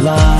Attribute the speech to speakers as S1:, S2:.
S1: love